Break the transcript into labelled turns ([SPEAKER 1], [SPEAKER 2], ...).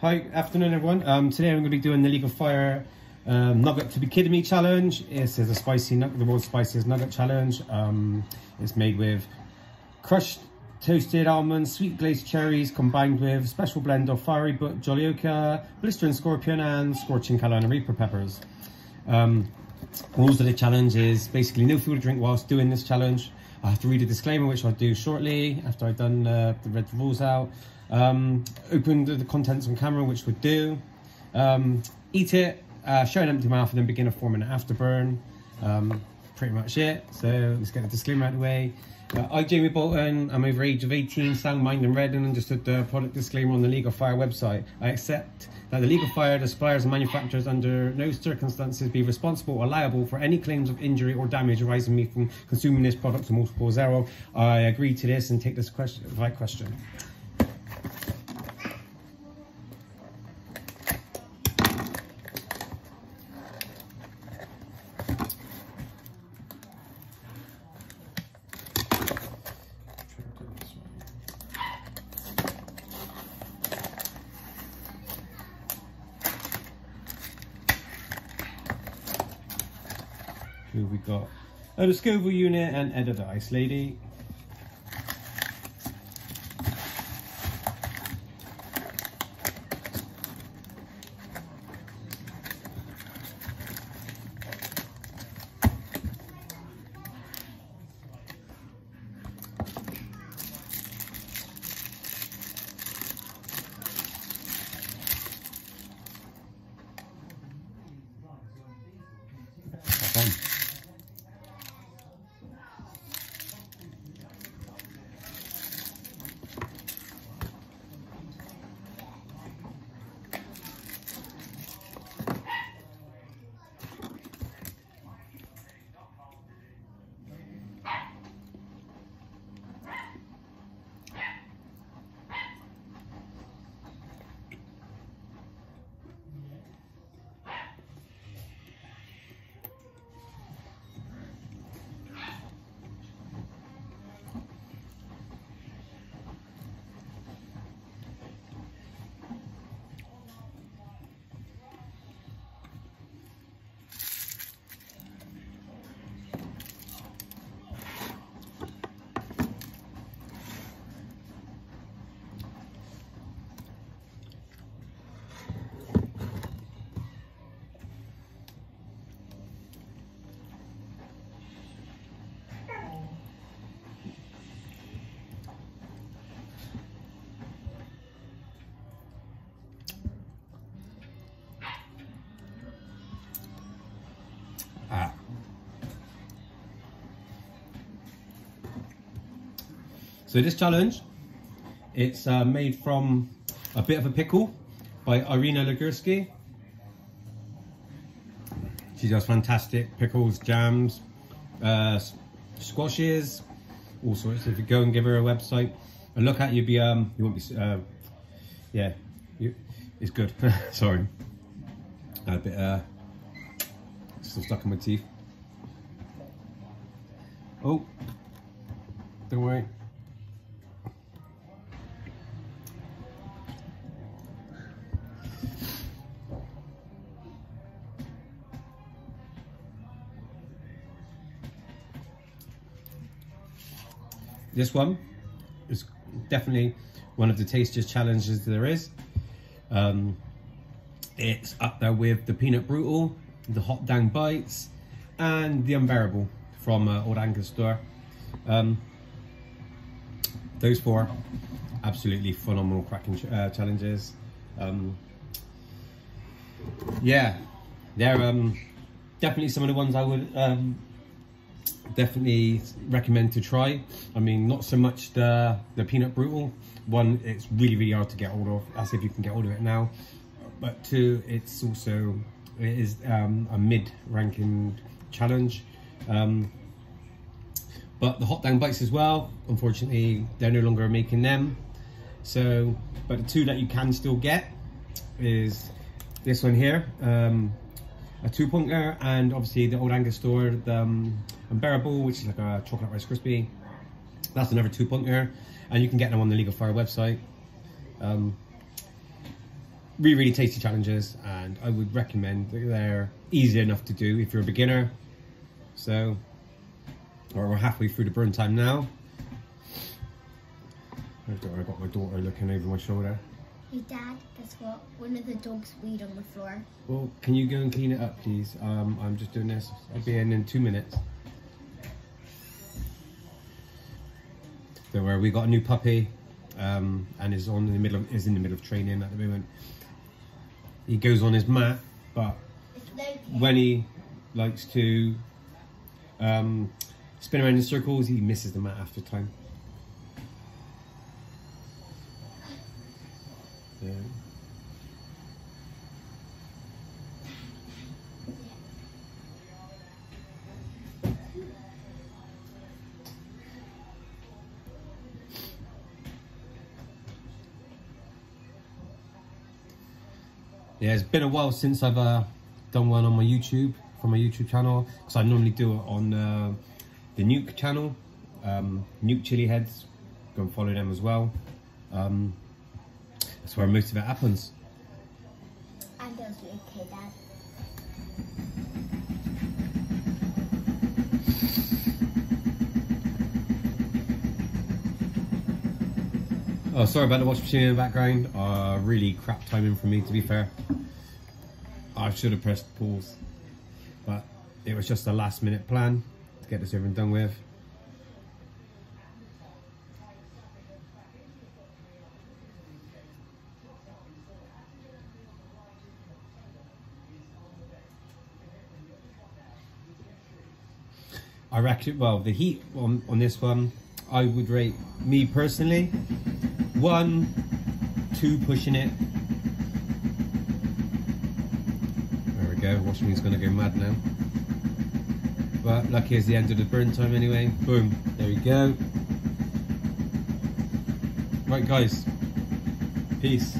[SPEAKER 1] Hi, afternoon everyone. Um, today I'm going to be doing the League of Fire um, Nougat to be kidding me challenge. This is a spicy nugget, the world's spiciest nugget challenge. Um, it's made with crushed toasted almonds, sweet glazed cherries combined with special blend of fiery bhut jolokia, blistering scorpion and scorching Carolina Reaper peppers. Um, rules of the challenge is basically no food or drink whilst doing this challenge. I have to read a disclaimer, which I'll do shortly after I've done uh, the read the rules out. Um, open the, the, contents on camera, which would do. Um, eat it, uh, show an empty mouth, and then begin a four minute afterburn. Um, pretty much it. So let's get the disclaimer out of the way. Uh, I'm Jamie Boulton. I'm over age of 18, sound mind and read, and understood the product disclaimer on the League of Fire website. I accept that the League of Fire, the suppliers and manufacturers under no circumstances be responsible or liable for any claims of injury or damage arising me from consuming this product to multiple zero. I agree to this and take this question, right question. We got a Scoville unit and Edda the Ice Lady. So this challenge, it's uh, made from a bit of a pickle by Irina Ligursky. She does fantastic pickles, jams, uh, squashes, all sorts. If you go and give her a website and look at, you'd be um, you won't be uh, yeah, you, it's good. Sorry, Had a bit uh, still stuck in my teeth. Oh, don't worry. This one is definitely one of the tastiest challenges there is. Um, it's up there with the Peanut Brutal the Hot Dang Bites, and the Unbearable from uh, Old Angus Store. Um, those four, absolutely phenomenal cracking ch uh, challenges. Um, yeah, they're um, definitely some of the ones I would um, definitely recommend to try. I mean, not so much the the peanut brutal one. It's really really hard to get hold of. As if you can get hold of it now. But two, it's also it is um, a mid-ranking challenge. Um, but the hot dang bites as well, unfortunately, they're no longer making them. So, but the two that you can still get is this one here, um, a two pointer, and obviously the Old Angus store, the um, Unbearable, which is like a chocolate rice crispy. That's another two pointer, and you can get them on the League of Fire website. Um, really, really tasty challenges, and I would recommend they're easy enough to do if you're a beginner. So, or we're halfway through the burn time now. I've got my daughter looking over my shoulder.
[SPEAKER 2] Hey Dad, guess what? One of the dogs weed on the floor.
[SPEAKER 1] Well, can you go and clean it up, please? Um, I'm just doing this. I'll be in in two minutes. Don't worry, we got a new puppy, um, and is on in the middle of, is in the middle of training at the moment. He goes on his mat, but when he likes to um, spin around in circles, he misses the mat after time. Yeah, it's been a while since I've uh, done one on my YouTube, from my YouTube channel, because I normally do it on uh, the Nuke channel, um, Nuke Chili Heads. Go and follow them as well. Um, that's where most of it happens.
[SPEAKER 2] And Dad.
[SPEAKER 1] Oh, sorry about the wash machine in the background. Uh, really crap timing for me, to be fair. I should have pressed pause, but it was just a last minute plan to get this and done with. I reckon, well, the heat on, on this one, I would rate me personally one, two pushing it. There we go, washing machine's gonna go mad now. But lucky is the end of the burn time anyway. Boom, there we go. Right guys, peace.